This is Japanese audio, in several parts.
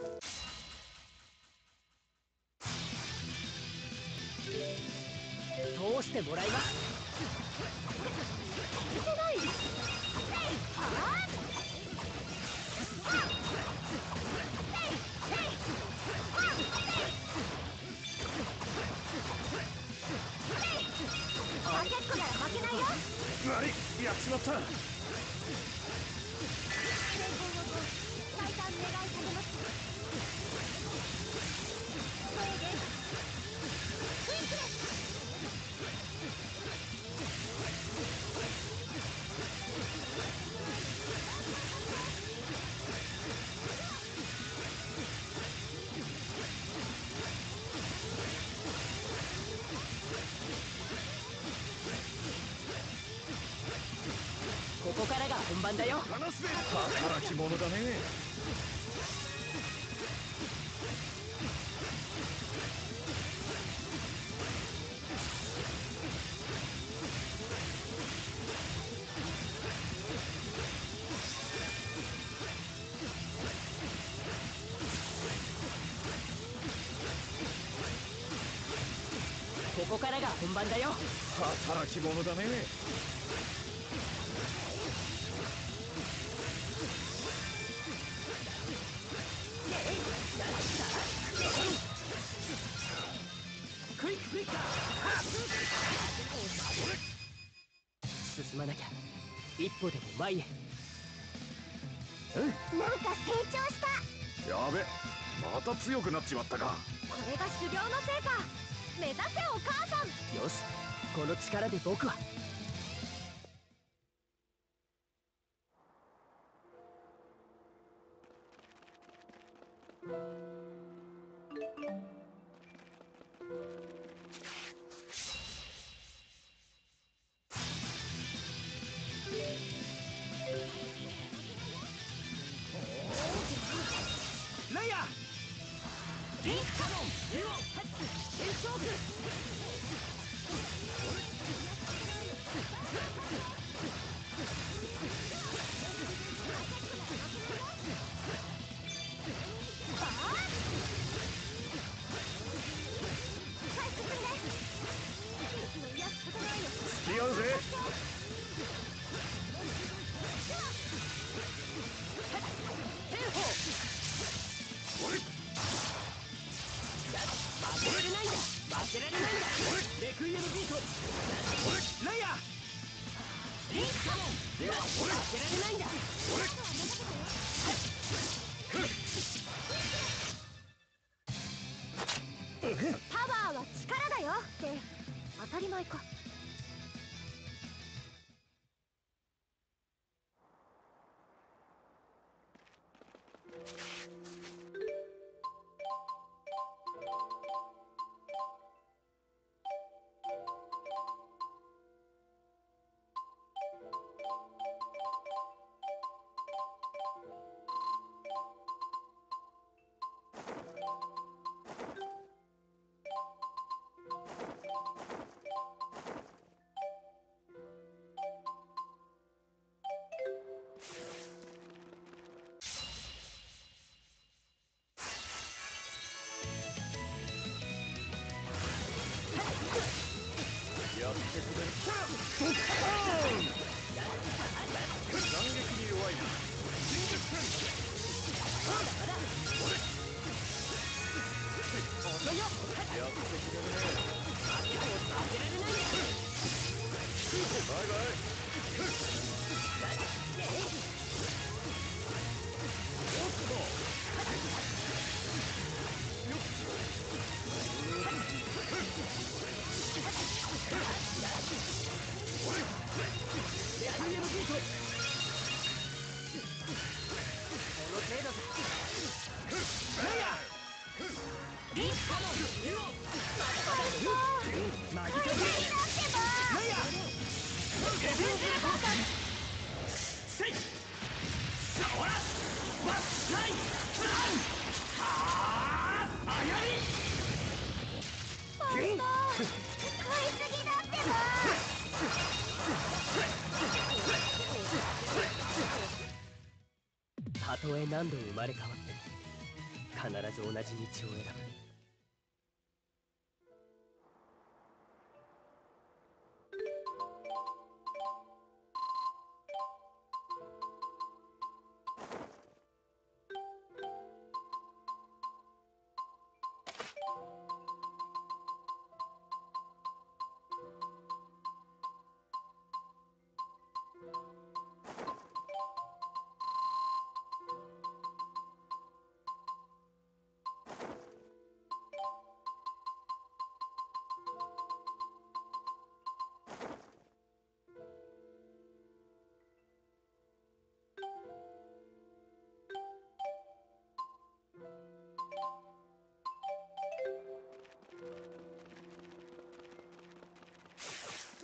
通してもらいます。てないあけっこなら負けないよ。悪い。やっちまったここからが本番だよ。働き者だね。ここからが本番だよ。働き者だねクイッククイック進まなきゃ一歩でも前へなんか成長したやべまた強くなっちまったかこれが修行の成果目指せお母さんよしこの力で僕はだ負けられないんだレクイエムビートライアーリンクカモンユオ負けられないんだパワーは力だよって。当たり前か。何度生まれ変わっても必ず同じ道を選ぶ。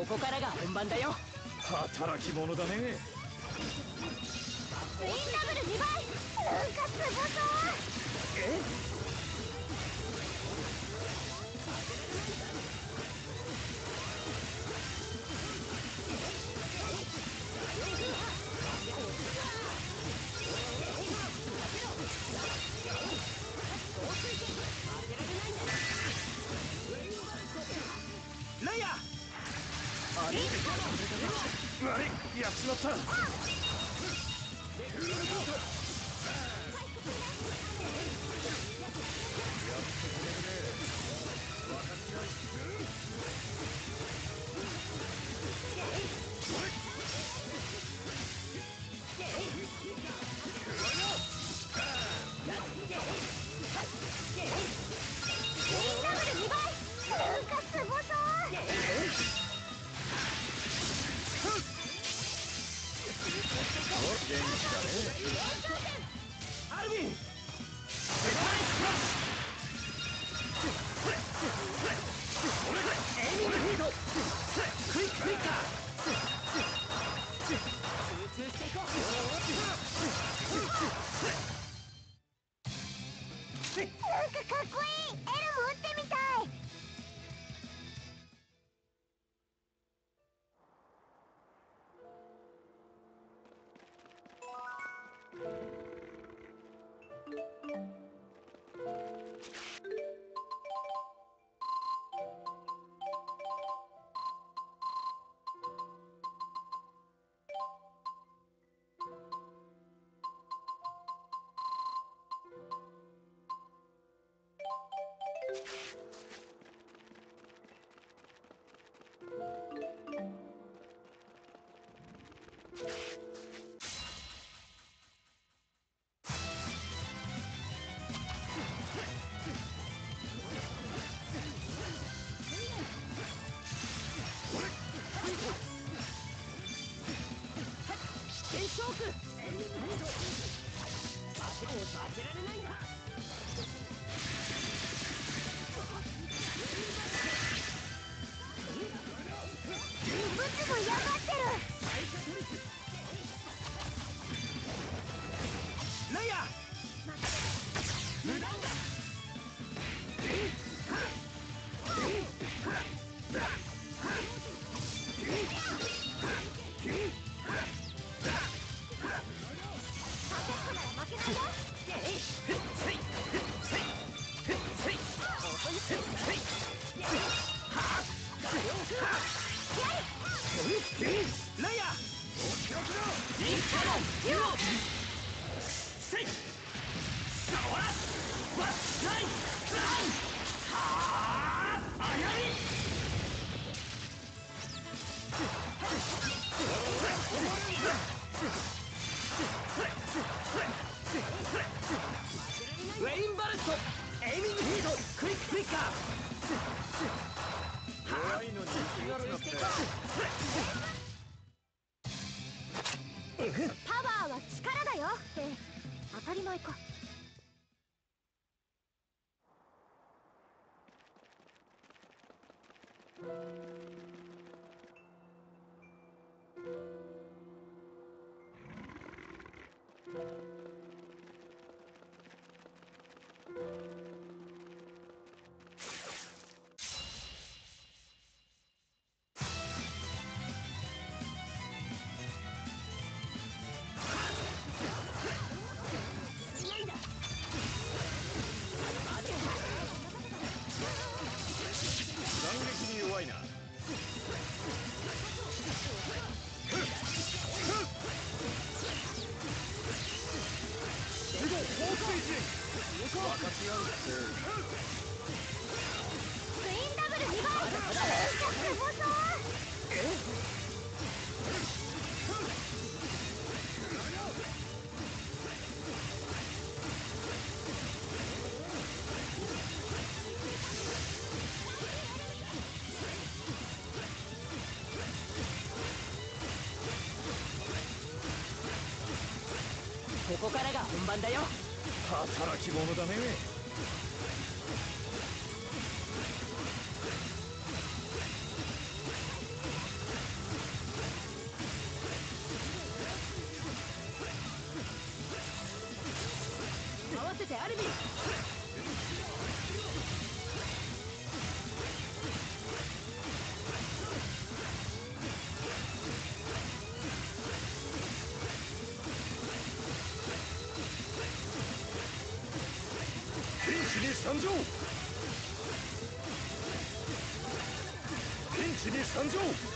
ここからが本番だよ。働き者だね。ツインダブル2倍なんかすごそう。ラ悪いやっちまった。なんかかっこいいエルも打ってみたい。ショークをられないんだブツも嫌がってるウェインバルトエイミングヒートクイックフリッカー怖いのに気がつなってパワーは力だよって。当たり前か。本番だよ。働き者だね。合わせてアルビピンに参上。ピンチに参上。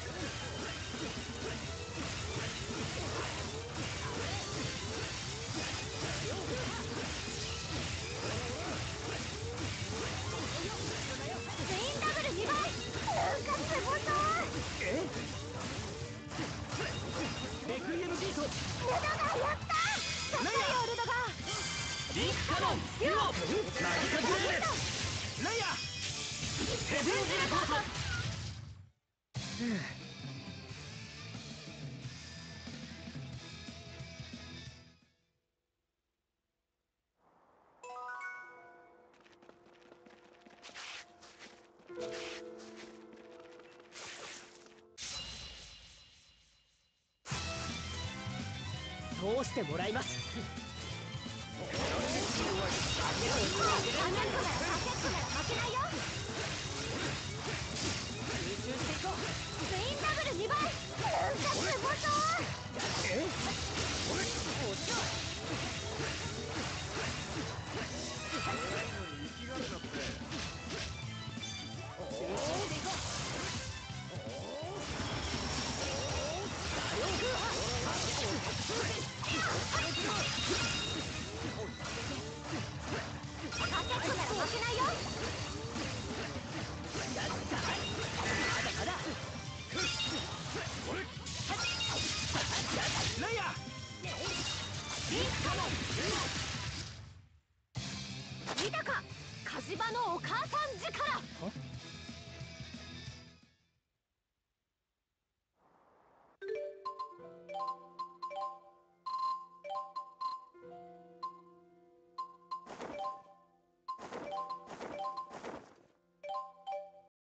してもらいます。アゲットならアゲットなら負けないよ。